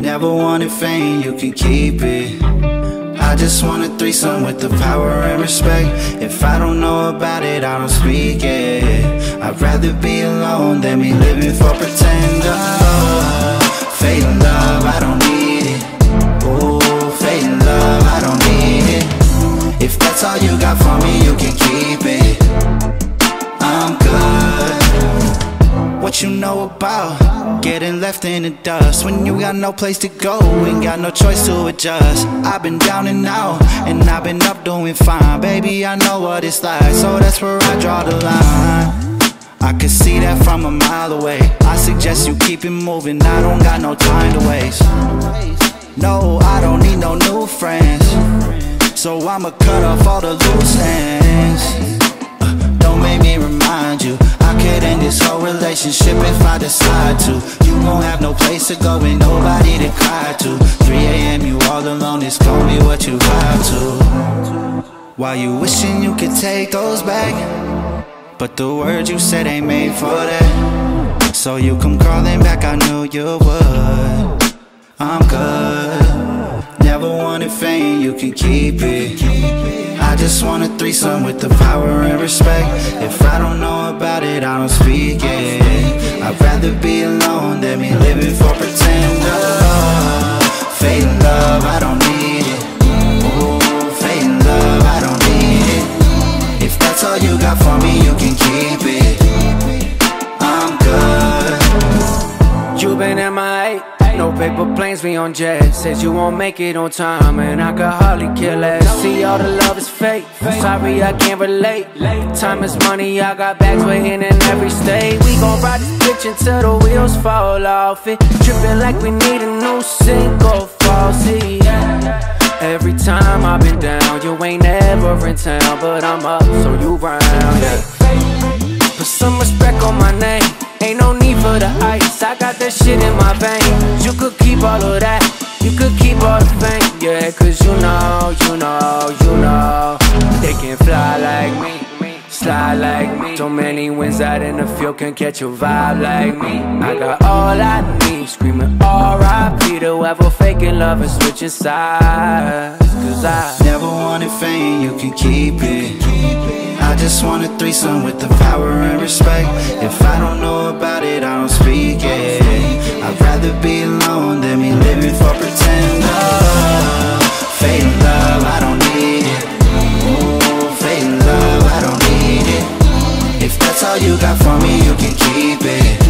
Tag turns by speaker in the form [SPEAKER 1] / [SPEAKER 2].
[SPEAKER 1] Never wanted fame, you can keep it. I just want a threesome with the power and respect. If I don't know about it, I don't speak it. I'd rather be alone than be living for pretend. You know about getting left in the dust when you got no place to go Ain't got no choice to adjust? I've been down and out, and I've been up doing fine. Baby, I know what it's like, so that's where I draw the line. I can see that from a mile away. I suggest you keep it moving. I don't got no time to waste. No, I don't need no new friends. So I'ma cut off all the loose ends. To. You won't have no place to go and nobody to cry to. 3 a.m. you all alone. It's call me what you vibe to. While you wishing you could take those back. But the words you said ain't made for that. So you come crawling back, I knew you would. I'm good. Never wanted fame, you can keep it. I just want a threesome with the power and respect. If I don't know about it, I don't speak it. I'd rather be alone than me living for pretend. Oh, fake love, I don't need it. Ooh, fake love, I don't need it. If that's all you got for me, you can keep it. I'm good.
[SPEAKER 2] You've been MIA, no paper planes, we on jet. Said you won't make it on time, and I could hardly care less. See, all the love is fake. Sorry, I can't relate. Time is money, I got bags waiting in every state. We gon' ride this bitch until the wheels fall off it. Trippin' like we need a new single, falsy. Every time I've been down, you ain't never in town, but I'm up, so you round, yeah. Put some respect on my name. Ain't no need for the ice. I got that shit in my veins. You could keep all of that. You could keep all the fame. Yeah, cause you know, you know, you know. They can fly like me. Slide like me. So many wins out in the field can catch a vibe like me. I got all I need. Screaming R.I.P. to whoever faking love and switching sides. Cause I
[SPEAKER 1] Never wanted fame, you can keep it. I just want a threesome with the power and respect. If I don't know about you got for me, you can keep it.